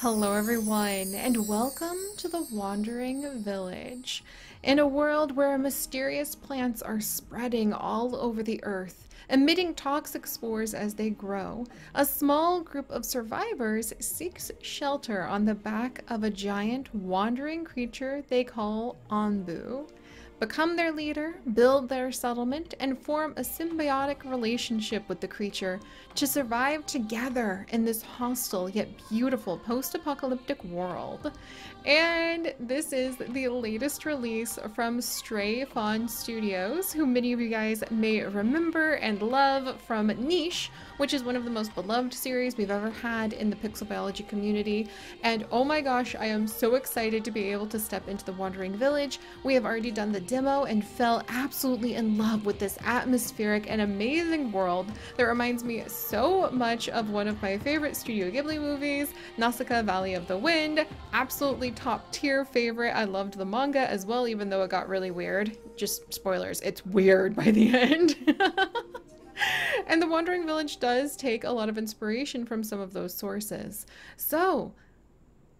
Hello everyone and welcome to the Wandering Village. In a world where mysterious plants are spreading all over the earth, emitting toxic spores as they grow, a small group of survivors seeks shelter on the back of a giant wandering creature they call Onbu become their leader, build their settlement, and form a symbiotic relationship with the creature to survive together in this hostile yet beautiful post-apocalyptic world. And this is the latest release from Stray Fawn Studios, who many of you guys may remember and love from Niche, which is one of the most beloved series we've ever had in the pixel biology community. And oh my gosh, I am so excited to be able to step into the Wandering Village. We have already done the demo and fell absolutely in love with this atmospheric and amazing world that reminds me so much of one of my favorite Studio Ghibli movies, Nausicaa Valley of the Wind. Absolutely top tier favorite. I loved the manga as well, even though it got really weird. Just spoilers, it's weird by the end. and the Wandering Village does take a lot of inspiration from some of those sources. So,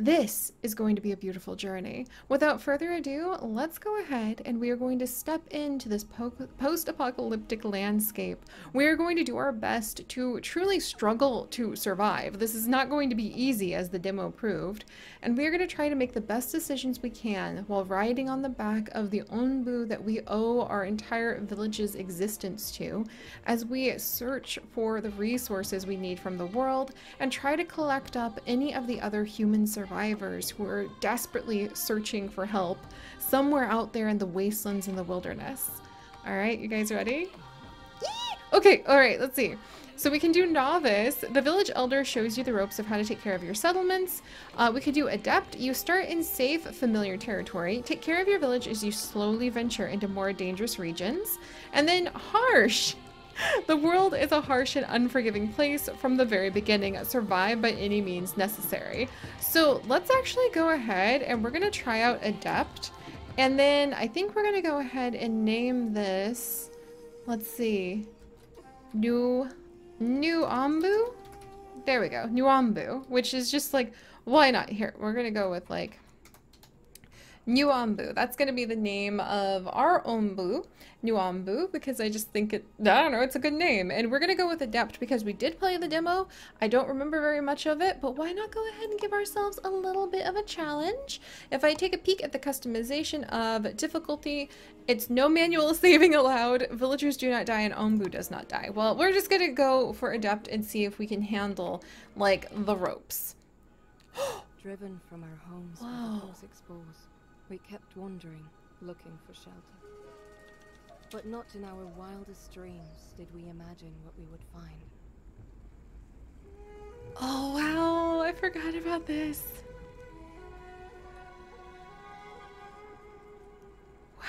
this is going to be a beautiful journey. Without further ado, let's go ahead and we are going to step into this po post-apocalyptic landscape. We are going to do our best to truly struggle to survive. This is not going to be easy as the demo proved, and we are going to try to make the best decisions we can while riding on the back of the Onbu that we owe our entire village's existence to as we search for the resources we need from the world and try to collect up any of the other human survivors survivors who are desperately searching for help somewhere out there in the wastelands in the wilderness. All right, you guys ready? Okay, all right, let's see. So we can do Novice. The Village Elder shows you the ropes of how to take care of your settlements. Uh, we could do Adept. You start in safe, familiar territory. Take care of your village as you slowly venture into more dangerous regions. And then Harsh the world is a harsh and unforgiving place from the very beginning. Survive by any means necessary. So let's actually go ahead and we're going to try out Adept. And then I think we're going to go ahead and name this, let's see, New, New Ambu? There we go, New Ambu, which is just like, why not? Here, we're going to go with like Nuambu. That's going to be the name of our Onbu, Nuambu, because I just think it, I don't know, it's a good name. And we're going to go with Adept because we did play the demo. I don't remember very much of it, but why not go ahead and give ourselves a little bit of a challenge? If I take a peek at the customization of difficulty, it's no manual saving allowed. Villagers do not die and Onbu does not die. Well, we're just going to go for Adept and see if we can handle, like, the ropes. Driven from our homes exposed. We kept wandering, looking for shelter. But not in our wildest dreams did we imagine what we would find. Oh wow, I forgot about this. Wow.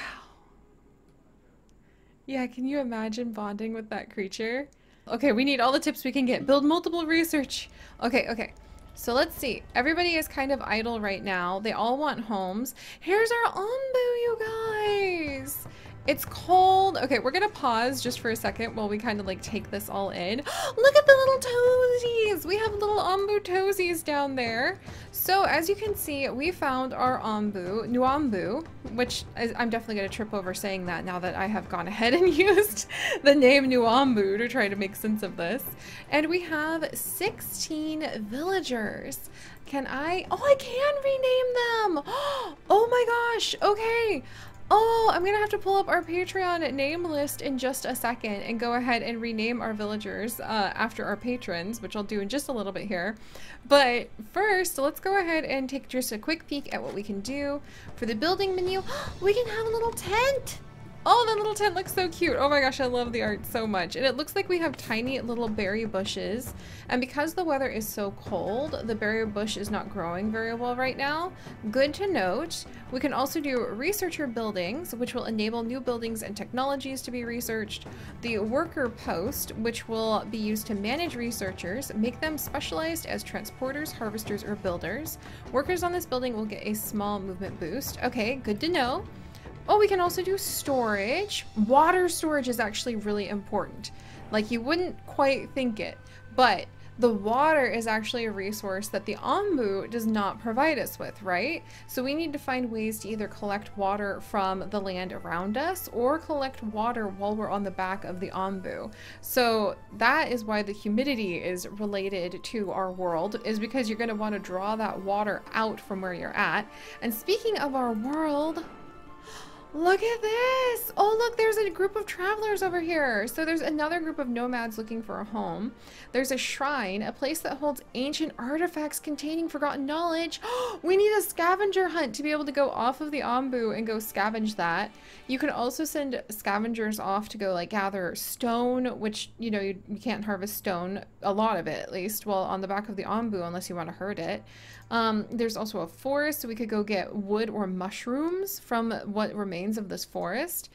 Yeah, can you imagine bonding with that creature? Okay, we need all the tips we can get. Build multiple research. Okay, okay. So let's see. Everybody is kind of idle right now. They all want homes. Here's our Onbu, you guys. It's cold. Okay, we're gonna pause just for a second while we kind of like take this all in. Look at the little toesies. We have little Onbu toesies down there. So as you can see, we found our Onbu, Nuambu, which is, I'm definitely gonna trip over saying that now that I have gone ahead and used the name Nuambu to try to make sense of this. And we have 16 villagers. Can I? Oh, I can rename them. Oh my gosh. Okay. Oh, I'm gonna have to pull up our Patreon name list in just a second and go ahead and rename our villagers uh, after our patrons, which I'll do in just a little bit here. But first, let's go ahead and take just a quick peek at what we can do. For the building menu, we can have a little tent! Oh, that little tent looks so cute. Oh my gosh, I love the art so much. And it looks like we have tiny little berry bushes. And because the weather is so cold, the berry bush is not growing very well right now. Good to note. We can also do researcher buildings, which will enable new buildings and technologies to be researched. The worker post, which will be used to manage researchers, make them specialized as transporters, harvesters, or builders. Workers on this building will get a small movement boost. Okay, good to know. Oh, we can also do storage. Water storage is actually really important. Like, you wouldn't quite think it, but the water is actually a resource that the Onbu does not provide us with, right? So we need to find ways to either collect water from the land around us or collect water while we're on the back of the Onbu. So that is why the humidity is related to our world, is because you're going to want to draw that water out from where you're at. And speaking of our world, Look at this! Oh, look, there's a group of travelers over here. So there's another group of nomads looking for a home. There's a shrine, a place that holds ancient artifacts containing forgotten knowledge. we need a scavenger hunt to be able to go off of the Onbu and go scavenge that. You can also send scavengers off to go like gather stone, which, you know, you, you can't harvest stone, a lot of it at least, while on the back of the Onbu unless you want to herd it. Um, there's also a forest, so we could go get wood or mushrooms from what remains of this forest.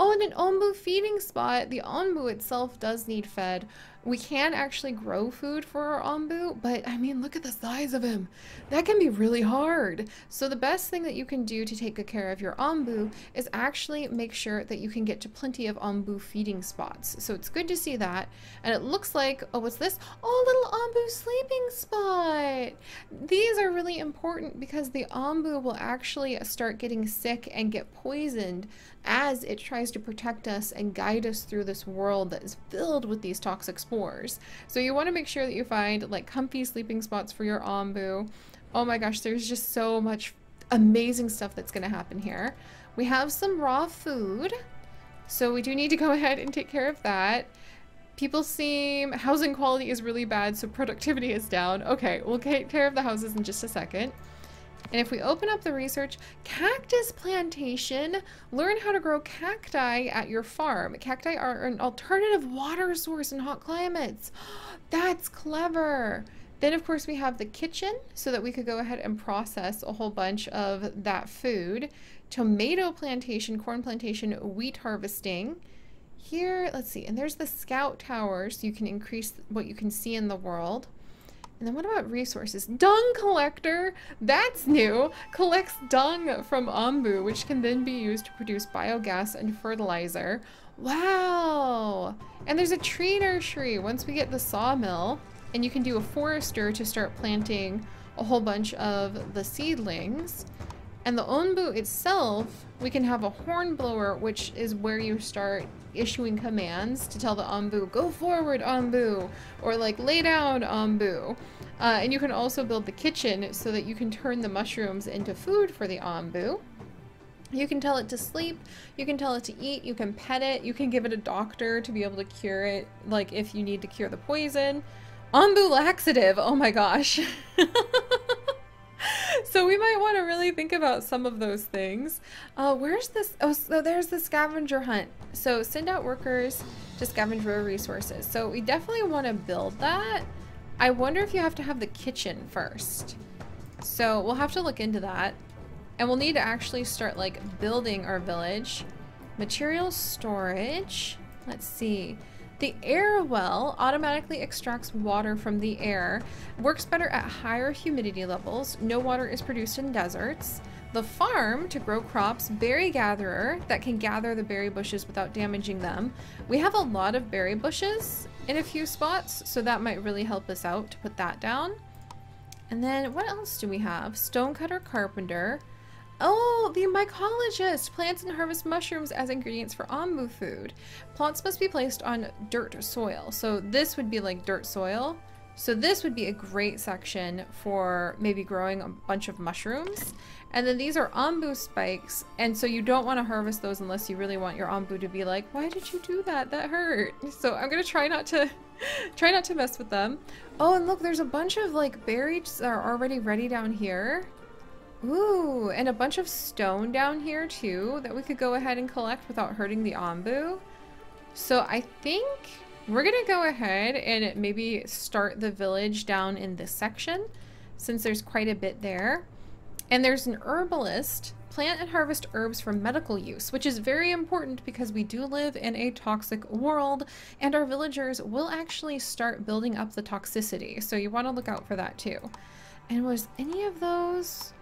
Oh, and an Onbu feeding spot. The Onbu itself does need fed. We can actually grow food for our Onbu, but I mean, look at the size of him. That can be really hard. So the best thing that you can do to take good care of your Onbu is actually make sure that you can get to plenty of Onbu feeding spots. So it's good to see that. And it looks like, oh, what's this? Oh, little Onbu sleeping spot. These are really important because the Onbu will actually start getting sick and get poisoned as it tries to protect us and guide us through this world that is filled with these toxic spores. So you want to make sure that you find like comfy sleeping spots for your Onbu. Oh my gosh, there's just so much amazing stuff that's going to happen here. We have some raw food. So we do need to go ahead and take care of that. People seem, housing quality is really bad, so productivity is down. Okay, we'll take care of the houses in just a second. And if we open up the research, cactus plantation, learn how to grow cacti at your farm. Cacti are an alternative water source in hot climates. That's clever. Then of course we have the kitchen so that we could go ahead and process a whole bunch of that food. Tomato plantation, corn plantation, wheat harvesting. Here, let's see, and there's the scout tower so you can increase what you can see in the world. And then what about resources? Dung collector! That's new! Collects dung from Onbu, which can then be used to produce biogas and fertilizer. Wow! And there's a tree nursery once we get the sawmill. And you can do a forester to start planting a whole bunch of the seedlings. And the Onbu itself, we can have a horn blower, which is where you start issuing commands to tell the Onbu, go forward, Onbu, or like lay down, Onbu. Uh, and you can also build the kitchen so that you can turn the mushrooms into food for the Onbu. You can tell it to sleep, you can tell it to eat, you can pet it, you can give it a doctor to be able to cure it, like if you need to cure the poison. Onbu laxative, oh my gosh. so we might want to really think about some of those things. Uh, where's this? Oh, so there's the scavenger hunt. So send out workers to scavenge rare resources. So we definitely want to build that. I wonder if you have to have the kitchen first. So we'll have to look into that. And we'll need to actually start like building our village. Material storage. Let's see. The air well automatically extracts water from the air, works better at higher humidity levels, no water is produced in deserts. The farm to grow crops, berry gatherer that can gather the berry bushes without damaging them. We have a lot of berry bushes in a few spots, so that might really help us out to put that down. And then what else do we have? Stonecutter carpenter, Oh, the mycologist! Plants and harvest mushrooms as ingredients for Onbu food. Plants must be placed on dirt soil. So this would be like dirt soil. So this would be a great section for maybe growing a bunch of mushrooms. And then these are Onbu spikes. And so you don't want to harvest those unless you really want your Onbu to be like, why did you do that? That hurt. So I'm going to try not to try not to mess with them. Oh, and look, there's a bunch of like berries that are already ready down here. Ooh, and a bunch of stone down here too that we could go ahead and collect without hurting the Onbu. So I think we're gonna go ahead and maybe start the village down in this section since there's quite a bit there. And there's an herbalist, plant and harvest herbs for medical use, which is very important because we do live in a toxic world and our villagers will actually start building up the toxicity. So you wanna look out for that too. And was any of those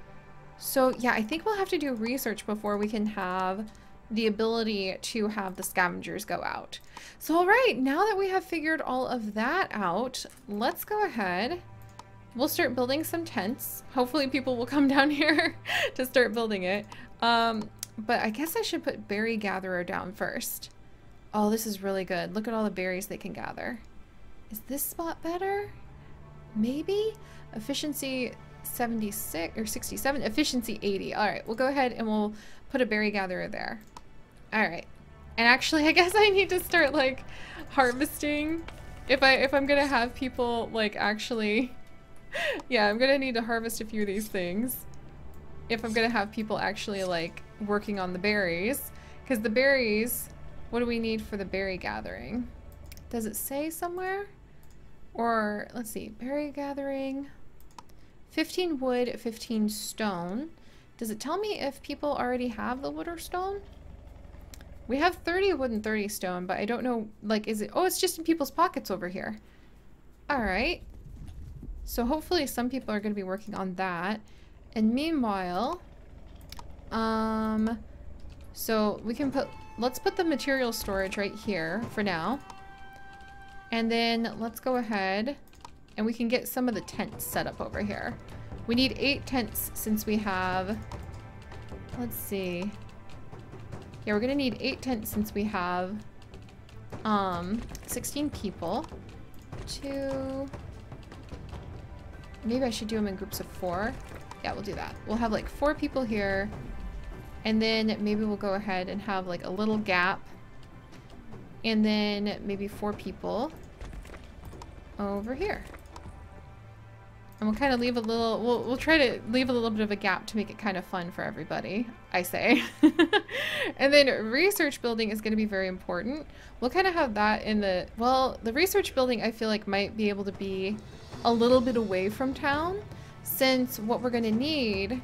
so yeah, I think we'll have to do research before we can have the ability to have the scavengers go out. So all right, now that we have figured all of that out, let's go ahead. We'll start building some tents. Hopefully people will come down here to start building it. Um, but I guess I should put berry gatherer down first. Oh, this is really good. Look at all the berries they can gather. Is this spot better? Maybe? Efficiency 76 or 67, efficiency 80. All right, we'll go ahead and we'll put a berry gatherer there. All right. And actually, I guess I need to start like harvesting if I if I'm going to have people like actually Yeah, I'm going to need to harvest a few of these things if I'm going to have people actually like working on the berries because the berries what do we need for the berry gathering? Does it say somewhere? Or let's see, berry gathering 15 wood, 15 stone. Does it tell me if people already have the wood or stone? We have 30 wood and 30 stone, but I don't know, like, is it... Oh, it's just in people's pockets over here. Alright. So hopefully some people are going to be working on that. And meanwhile, um, so we can put, let's put the material storage right here for now. And then let's go ahead and we can get some of the tents set up over here. We need eight tents since we have... Let's see. Yeah, we're gonna need eight tents since we have um 16 people. Two... Maybe I should do them in groups of four. Yeah, we'll do that. We'll have like four people here. And then maybe we'll go ahead and have like a little gap. And then maybe four people over here. And we'll kind of leave a little, we'll, we'll try to leave a little bit of a gap to make it kind of fun for everybody, I say. and then research building is going to be very important. We'll kind of have that in the, well, the research building I feel like might be able to be a little bit away from town since what we're going to need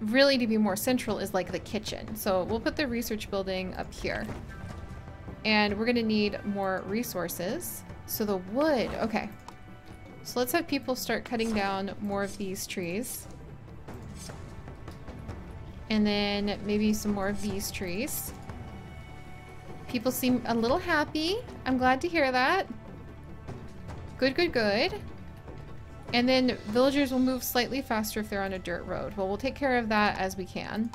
really to be more central is like the kitchen. So we'll put the research building up here. And we're going to need more resources. So the wood, okay. So let's have people start cutting down more of these trees. And then maybe some more of these trees. People seem a little happy. I'm glad to hear that. Good, good, good. And then villagers will move slightly faster if they're on a dirt road. Well, we'll take care of that as we can.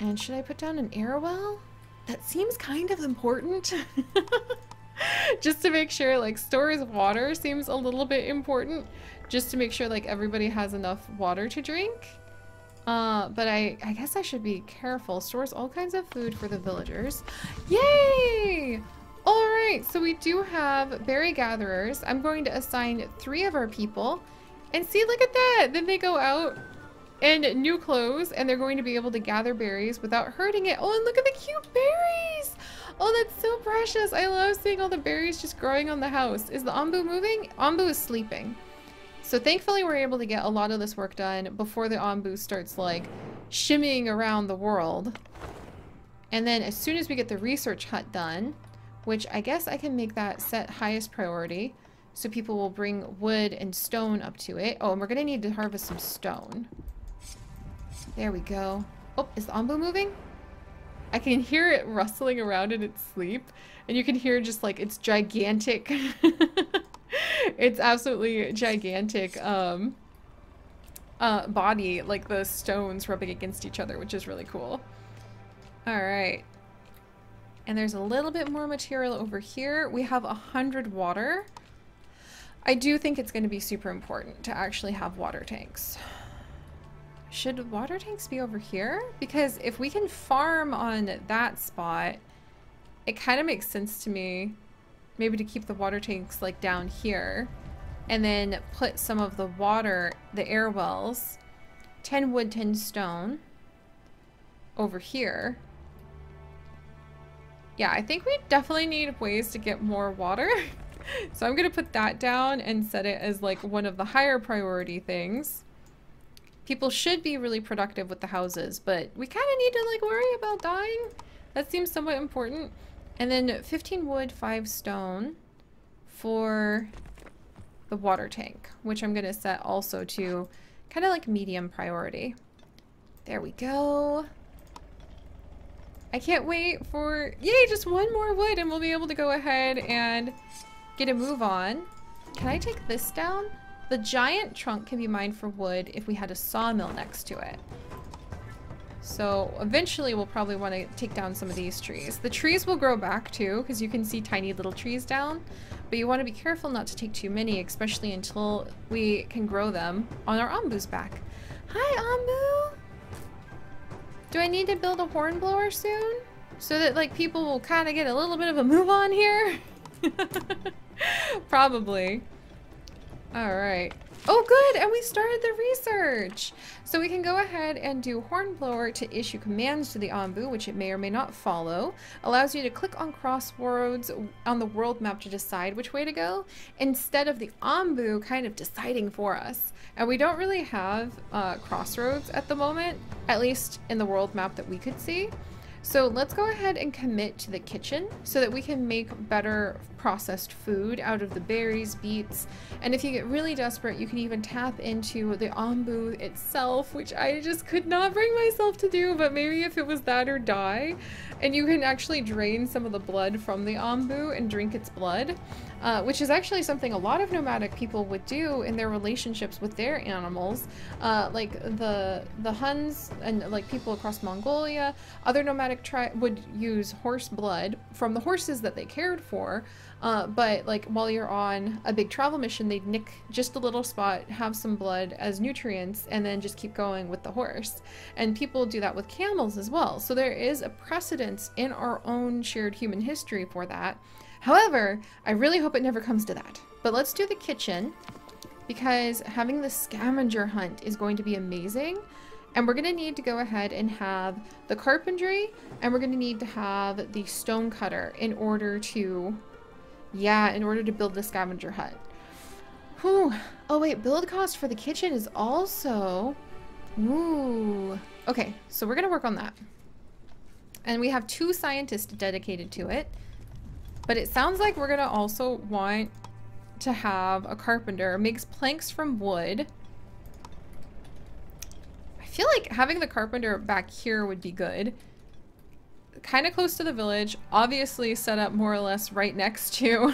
And should I put down an air well? That seems kind of important. just to make sure like stores water seems a little bit important just to make sure like everybody has enough water to drink. Uh but i i guess i should be careful. Stores all kinds of food for the villagers. Yay! All right so we do have berry gatherers. I'm going to assign three of our people. And see look at that. Then they go out in new clothes and they're going to be able to gather berries without hurting it. Oh and look at the cute berries Oh, that's so precious. I love seeing all the berries just growing on the house. Is the Onbu moving? Onbu is sleeping. So thankfully we're able to get a lot of this work done before the Onbu starts like shimmying around the world. And then as soon as we get the research hut done, which I guess I can make that set highest priority, so people will bring wood and stone up to it. Oh, and we're going to need to harvest some stone. There we go. Oh, is the Onbu moving? I can hear it rustling around in its sleep. And you can hear just like its gigantic, it's absolutely gigantic um, uh, body, like the stones rubbing against each other, which is really cool. All right. And there's a little bit more material over here. We have a hundred water. I do think it's going to be super important to actually have water tanks. Should water tanks be over here? Because if we can farm on that spot, it kind of makes sense to me maybe to keep the water tanks like down here and then put some of the water, the air wells, 10 wood, 10 stone over here. Yeah, I think we definitely need ways to get more water. so I'm going to put that down and set it as like one of the higher priority things. People should be really productive with the houses, but we kind of need to like worry about dying. That seems somewhat important. And then 15 wood, 5 stone for the water tank, which I'm going to set also to kind of like medium priority. There we go. I can't wait for, yay, just one more wood and we'll be able to go ahead and get a move on. Can I take this down? The giant trunk can be mined for wood if we had a sawmill next to it. So eventually we'll probably want to take down some of these trees. The trees will grow back too, because you can see tiny little trees down. But you want to be careful not to take too many, especially until we can grow them on our Onbu's back. Hi, Onbu! Do I need to build a hornblower soon? So that like people will kind of get a little bit of a move on here? Probably. Alright. Oh good, and we started the research! So we can go ahead and do Hornblower to issue commands to the Onbu, which it may or may not follow. Allows you to click on crossroads on the world map to decide which way to go, instead of the Onbu kind of deciding for us. And we don't really have uh, crossroads at the moment, at least in the world map that we could see. So let's go ahead and commit to the kitchen so that we can make better processed food out of the berries, beets, and if you get really desperate, you can even tap into the Onbu itself, which I just could not bring myself to do, but maybe if it was that or die, and you can actually drain some of the blood from the Onbu and drink its blood uh, which is actually something a lot of nomadic people would do in their relationships with their animals. Uh, like the the Huns and like people across Mongolia, other nomadic tribe would use horse blood from the horses that they cared for. Uh, but like while you're on a big travel mission, they'd nick just a little spot, have some blood as nutrients, and then just keep going with the horse. And people do that with camels as well. So there is a precedence in our own shared human history for that. However, I really hope it never comes to that. But let's do the kitchen because having the scavenger hunt is going to be amazing. And we're going to need to go ahead and have the carpentry and we're going to need to have the stone cutter in order to, yeah, in order to build the scavenger hut. Whew. Oh wait, build cost for the kitchen is also, ooh. Okay, so we're going to work on that. And we have two scientists dedicated to it. But it sounds like we're gonna also want to have a carpenter. Makes planks from wood. I feel like having the carpenter back here would be good. Kind of close to the village. Obviously set up more or less right next to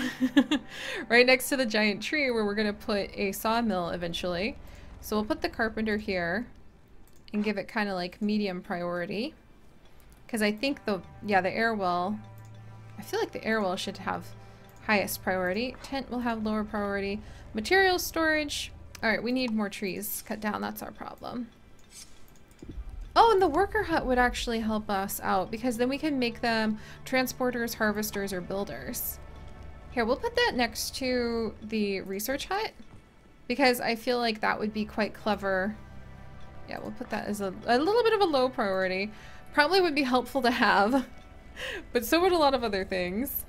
right next to the giant tree where we're gonna put a sawmill eventually. So we'll put the carpenter here and give it kind of like medium priority. Because I think the, yeah, the air well I feel like the airwell should have highest priority. Tent will have lower priority. Material storage. Alright, we need more trees cut down. That's our problem. Oh, and the worker hut would actually help us out because then we can make them transporters, harvesters, or builders. Here, we'll put that next to the research hut because I feel like that would be quite clever. Yeah, we'll put that as a, a little bit of a low priority. Probably would be helpful to have but so would a lot of other things.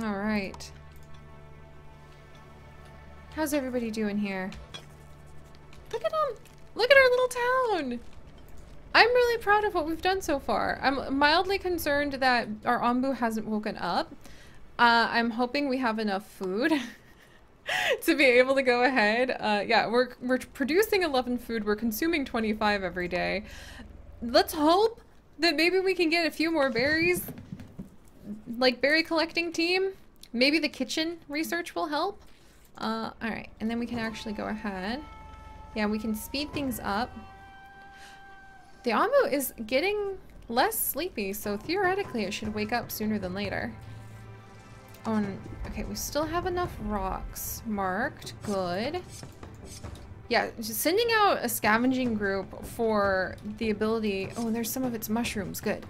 Alright. How's everybody doing here? Look at them! Look at our little town! I'm really proud of what we've done so far. I'm mildly concerned that our Onbu hasn't woken up. Uh, I'm hoping we have enough food to be able to go ahead. Uh, yeah, we're, we're producing 11 food. We're consuming 25 every day. Let's hope that maybe we can get a few more berries. Like berry collecting team. Maybe the kitchen research will help. Uh, alright, and then we can actually go ahead. Yeah, we can speed things up. The Onbu is getting less sleepy, so theoretically it should wake up sooner than later. Oh, okay, we still have enough rocks marked. Good. Yeah, just sending out a scavenging group for the ability... Oh, and there's some of its mushrooms. Good.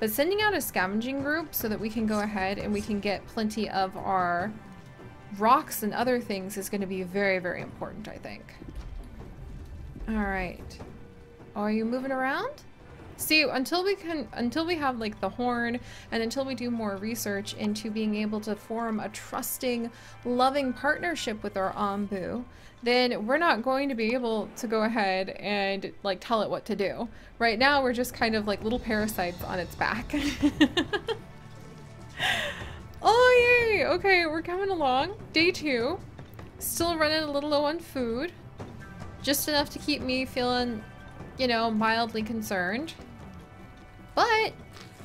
But sending out a scavenging group so that we can go ahead and we can get plenty of our rocks and other things is going to be very, very important, I think. Alright. Are you moving around? See, until we can, until we have like the horn and until we do more research into being able to form a trusting, loving partnership with our Onbu, then we're not going to be able to go ahead and like tell it what to do. Right now, we're just kind of like little parasites on its back. oh, yay! Okay, we're coming along. Day two. Still running a little low on food. Just enough to keep me feeling, you know, mildly concerned. But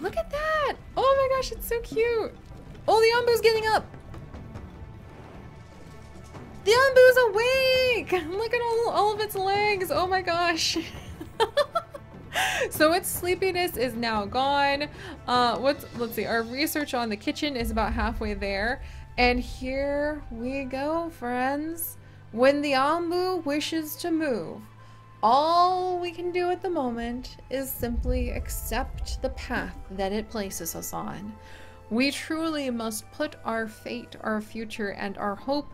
look at that. Oh my gosh, it's so cute. Oh, the Onbu's getting up. The Onbu's awake. Look at all, all of its legs. Oh my gosh. so its sleepiness is now gone. Uh, what's let's see. Our research on the kitchen is about halfway there, and here we go, friends. When the Onbu wishes to move, all we can do at the moment is simply accept the path that it places us on. We truly must put our fate, our future, and our hope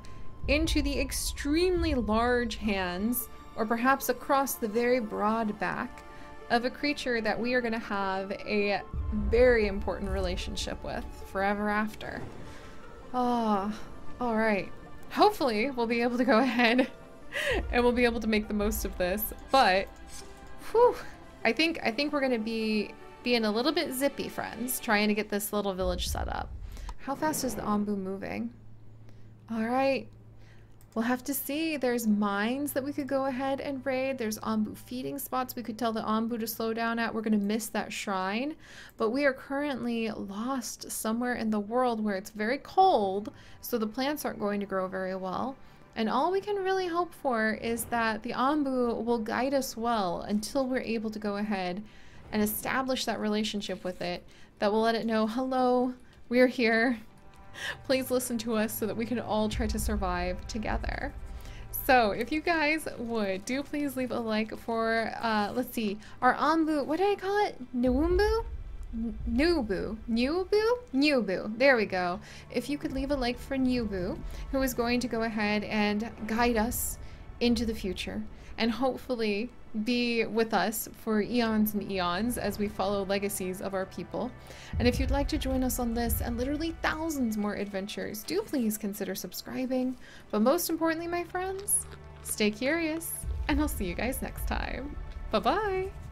into the extremely large hands, or perhaps across the very broad back, of a creature that we are going to have a very important relationship with forever after. Ah, oh, alright. Hopefully, we'll be able to go ahead and we'll be able to make the most of this. But, whew, I think I think we're gonna be being a little bit zippy, friends, trying to get this little village set up. How fast is the Onbu moving? All right, We'll have to see. There's mines that we could go ahead and raid. There's Onbu feeding spots we could tell the Onbu to slow down at. We're going to miss that shrine. But we are currently lost somewhere in the world where it's very cold, so the plants aren't going to grow very well. And all we can really hope for is that the Onbu will guide us well until we're able to go ahead and establish that relationship with it that will let it know, hello, we're here. Please listen to us so that we can all try to survive together. So if you guys would, do please leave a like for, uh, let's see, our Onbu, what did I call it? Nuumbu? Nubu. Nubu? Nubu. There we go. If you could leave a like for Nubu, who is going to go ahead and guide us into the future and hopefully be with us for eons and eons as we follow legacies of our people. And if you'd like to join us on this and literally thousands more adventures, do please consider subscribing. But most importantly, my friends, stay curious, and I'll see you guys next time. Bye-bye!